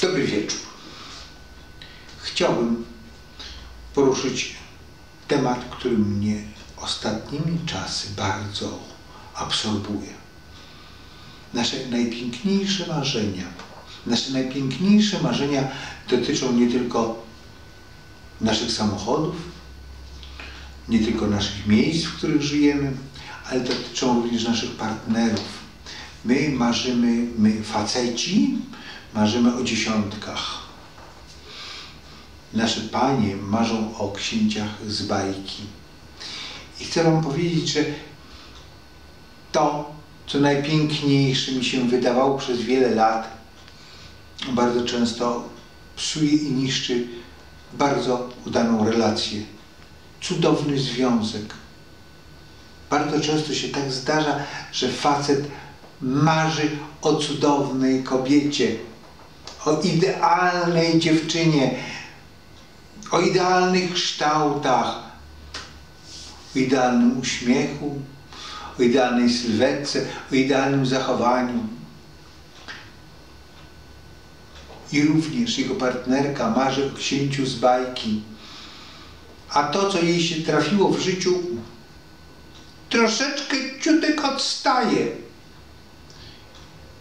Dobry wieczór. Chciałbym poruszyć temat, który mnie ostatnimi czasy bardzo absorbuje. Nasze najpiękniejsze marzenia. Nasze najpiękniejsze marzenia dotyczą nie tylko naszych samochodów, nie tylko naszych miejsc, w których żyjemy, ale dotyczą również naszych partnerów. My marzymy, my faceci, marzymy o dziesiątkach. Nasze panie marzą o księciach z bajki. I chcę wam powiedzieć, że to, co najpiękniejsze mi się wydawało przez wiele lat, bardzo często psuje i niszczy bardzo udaną relację. Cudowny związek. Bardzo często się tak zdarza, że facet marzy o cudownej kobiecie, o idealnej dziewczynie, o idealnych kształtach, o idealnym uśmiechu, o idealnej sylwetce, o idealnym zachowaniu. I również jego partnerka marzy o księciu z bajki. A to, co jej się trafiło w życiu, troszeczkę ciutek odstaje.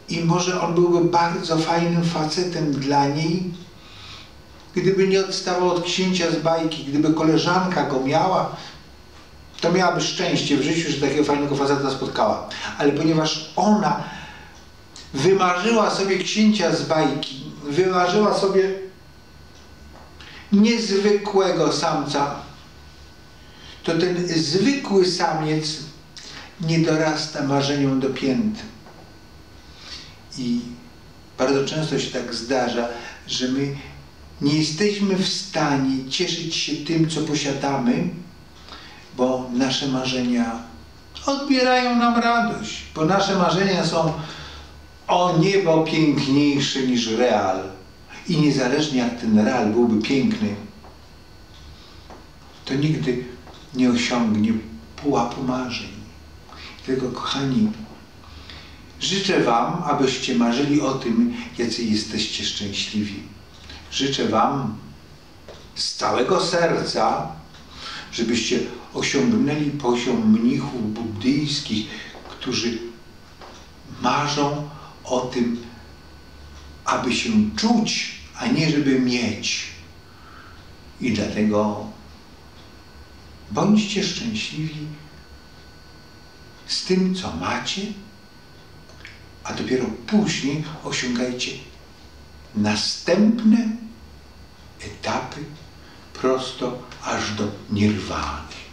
I może on byłby bardzo fajnym facetem dla niej, gdyby nie odstawał od księcia z bajki, gdyby koleżanka go miała, to miałaby szczęście w życiu, że takiego fajnego faceta spotkała. Ale ponieważ ona wymarzyła sobie księcia z bajki, wymarzyła sobie niezwykłego samca, to ten zwykły samiec nie dorasta marzeniom do pięt. I bardzo często się tak zdarza, że my nie jesteśmy w stanie cieszyć się tym, co posiadamy, bo nasze marzenia odbierają nam radość, bo nasze marzenia są o niebo piękniejsze niż real. I niezależnie jak ten real byłby piękny, to nigdy nie osiągnie pułapu marzeń. Dlatego, kochani, życzę Wam, abyście marzyli o tym, jacy jesteście szczęśliwi. Życzę Wam z całego serca, żebyście osiągnęli poziom mnichów buddyjskich, którzy marzą o tym, aby się czuć, a nie żeby mieć. I dlatego bądźcie szczęśliwi z tym, co macie, a dopiero później osiągajcie następne etapy prosto aż do nirwany.